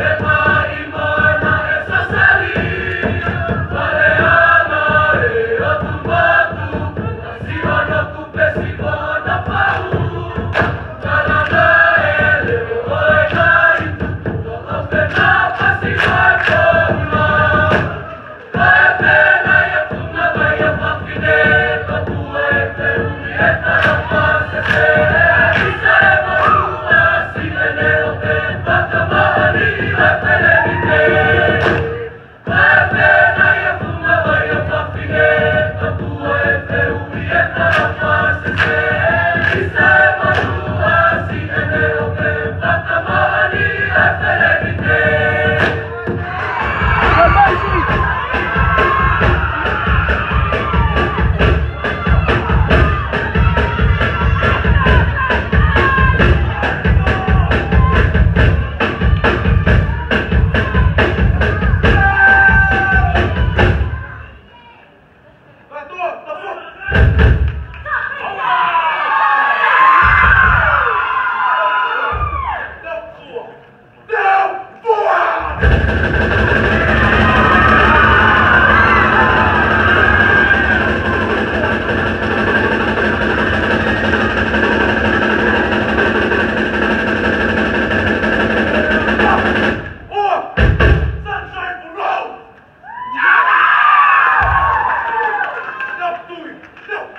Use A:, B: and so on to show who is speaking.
A: Thank tu. Não, Tui! Não,